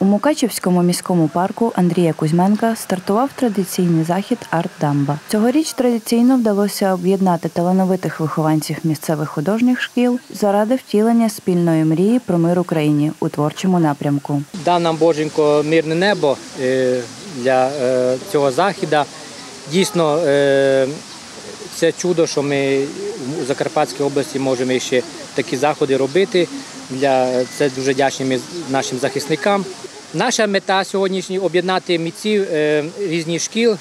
У Мукачівському міському парку Андрія Кузьменка стартував традиційний захід Арт Дамба. Цьогоріч традиційно вдалося об'єднати талановитих вихованців місцевих художніх шкіл заради втілення спільної мрії про мир Україні у творчому напрямку. Дав нам Боженько мирне небо е, для е, цього заходу. Дійсно, е, це чудо, що ми у Закарпатській області можемо ще такі заходи робити. Це дуже вдячні ми нашим захисникам. Наша мета сьогоднішня об'єднати митців е, різних шкіл.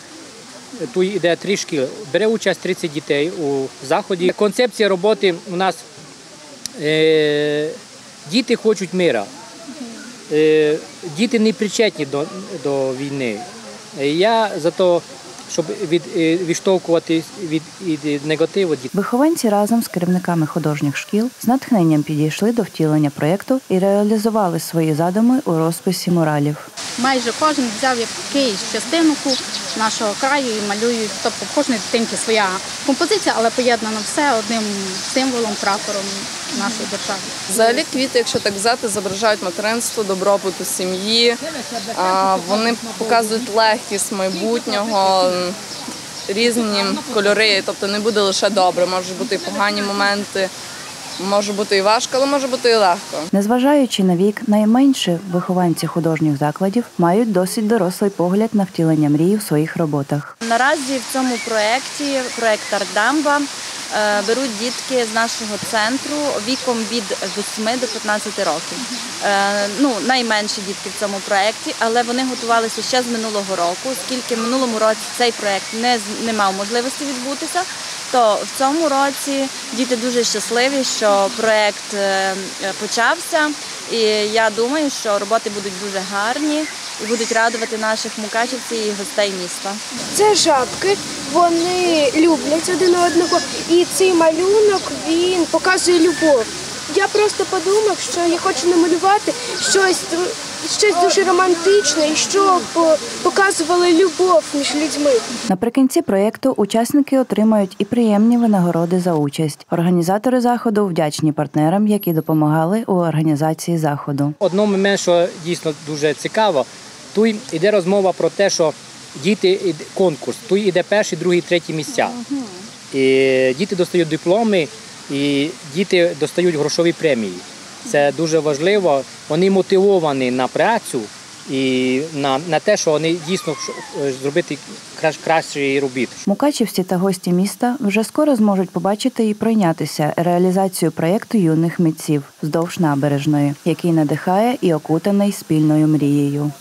Тут йде три шкіл. Бере участь 30 дітей у заході. Концепція роботи у нас е, діти хочуть мира. Е, діти не причетні до, війни. Я за те, щоб від, е, відштовхувати від, від негативу. Вихованці разом з керівниками художніх шкіл з натхненням підійшли до втілення проєкту і реалізували свої задуми у розписі муралів. Майже кожен взяв якийсь частинку нашого краю і малюють. Тобто в кожної дитинки своя композиція, але поєднано все одним символом, прапором нашої держави. Взагалі квіти, якщо так взяти, зображають материнство, добробут у сім'ї. Вони показують легкість майбутнього, різні кольори. Тобто не буде лише добре, можуть бути і погані моменти, може бути і важко, але може бути і легко. Незважаючи на вік, найменші вихованці художніх закладів мають досить дорослий погляд на втілення мрії в своїх роботах. Наразі в цьому проєкті, проєкт Ардамба, е, беруть дітки з нашого центру віком від 8 до 15 років. Е, Ну, найменші дітки в цьому проєкті, але вони готувалися ще з минулого року, оскільки в минулому році цей проєкт не, не мав можливості відбутися. То в цьому році діти дуже щасливі, що проєкт е, почався, і я думаю, що роботи будуть дуже гарні і будуть радувати наших мукачівців і гостей міста. Це жабки, вони люблять один одного, і цей малюнок він показує любов. Я просто подумав, що я хочу намалювати щось, щось дуже романтичне, і щоб е, показувало любов між людьми. Наприкінці проєкту учасники отримають і приємні винагороди за участь. Організатори заходу вдячні партнерам, які допомагали у організації заходу. Одно момент, що дійсно дуже цікаво, тут йде розмова про те, що діти конкурс, тут йде перші, другі, треті місця. І діти достають дипломи, і діти достають грошові премії. Це дуже важливо. Вони мотивовані на працю і на, на те, що вони дійсно зробити кращ, кращий робіт. Мукачівці та гості міста вже скоро зможуть побачити і прийнятися реалізацію проєкту юних митців вздовж набережної, який надихає і окутаний спільною мрією.